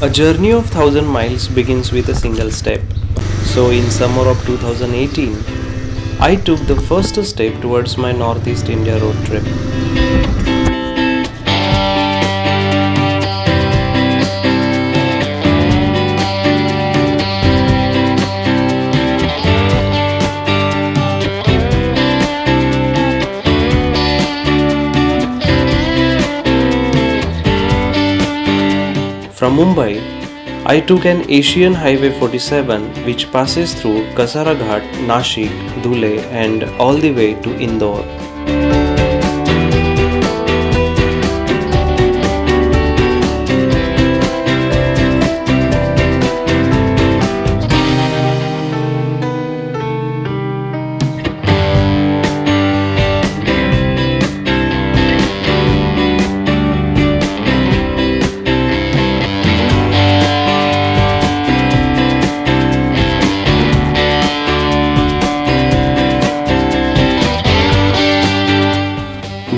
A journey of 1000 miles begins with a single step. So, in summer of 2018, I took the first step towards my Northeast India road trip. From Mumbai, I took an Asian Highway 47 which passes through Kasaraghat, Nashik, Dhule and all the way to Indore.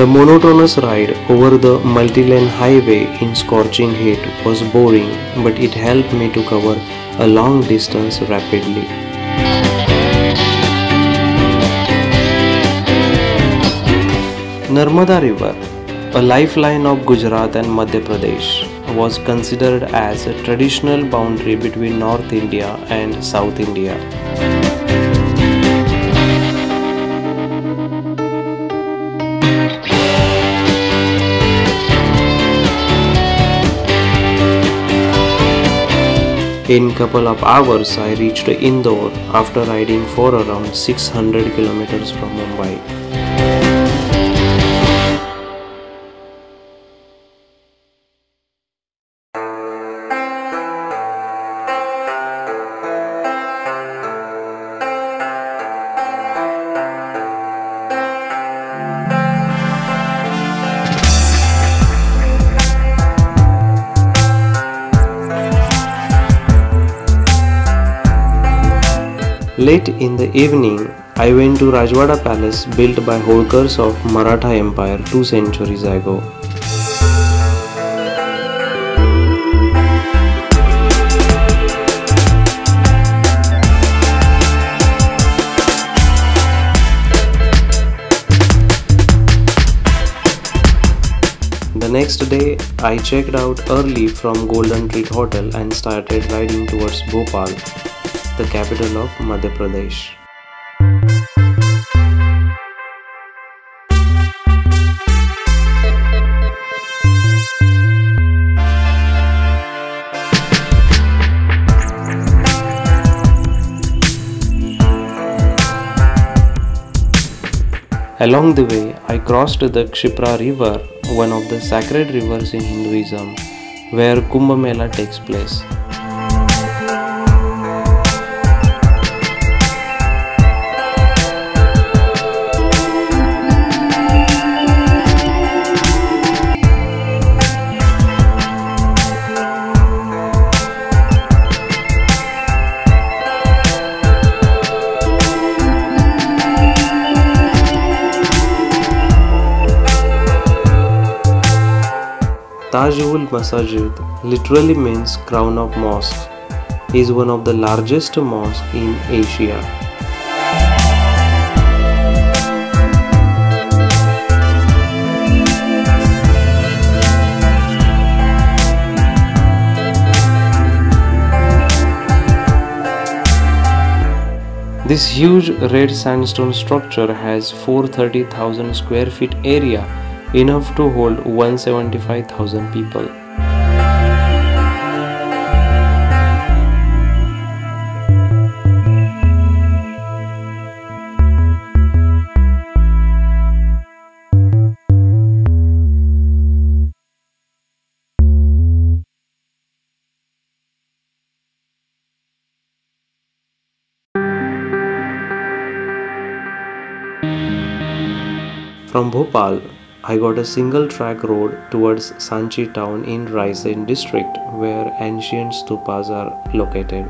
The monotonous ride over the multi-lane highway in scorching heat was boring, but it helped me to cover a long distance rapidly. Narmada River, a lifeline of Gujarat and Madhya Pradesh, was considered as a traditional boundary between North India and South India. In couple of hours I reached Indore after riding for around 600 kilometers from Mumbai. Late in the evening, I went to Rajwada Palace built by Holkars of Maratha Empire two centuries ago. The next day, I checked out early from Golden Treat Hotel and started riding towards Bhopal, the capital of Madhya Pradesh. Along the way, I crossed the Kshipra River, one of the sacred rivers in Hinduism, where Kumbh Mela takes place. Tajul Masajid literally means crown of mosques, is one of the largest mosques in Asia. This huge red sandstone structure has 430,000 square feet area enough to hold 175,000 people. From Bhopal, I got a single track road towards Sanchi town in Raisen district where ancient stupas are located.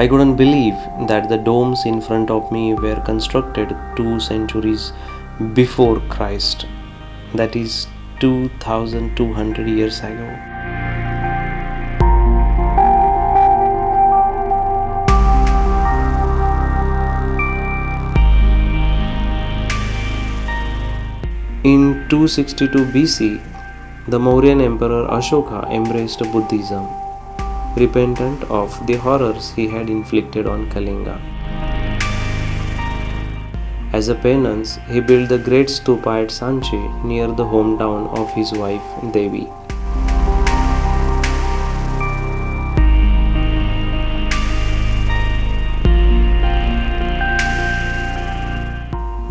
I couldn't believe that the domes in front of me were constructed two centuries before Christ, that is 2200 years ago. In 262 BC, the Mauryan Emperor Ashoka embraced Buddhism repentant of the horrors he had inflicted on Kalinga. As a penance, he built the great stupa at Sanchi near the hometown of his wife Devi.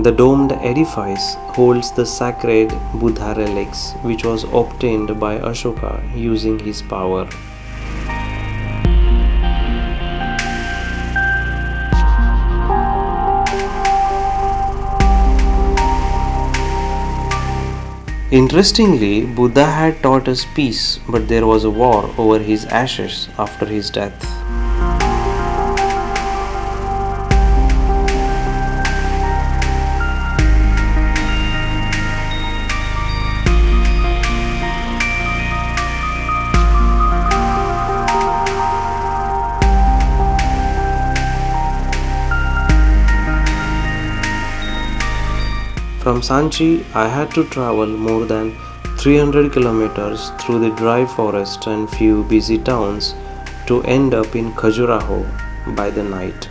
The domed edifice holds the sacred Buddha relics which was obtained by Ashoka using his power. Interestingly, Buddha had taught us peace, but there was a war over his ashes after his death. From Sanchi, I had to travel more than 300 kilometers through the dry forest and few busy towns to end up in Khajuraho by the night.